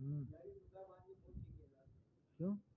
嗯。行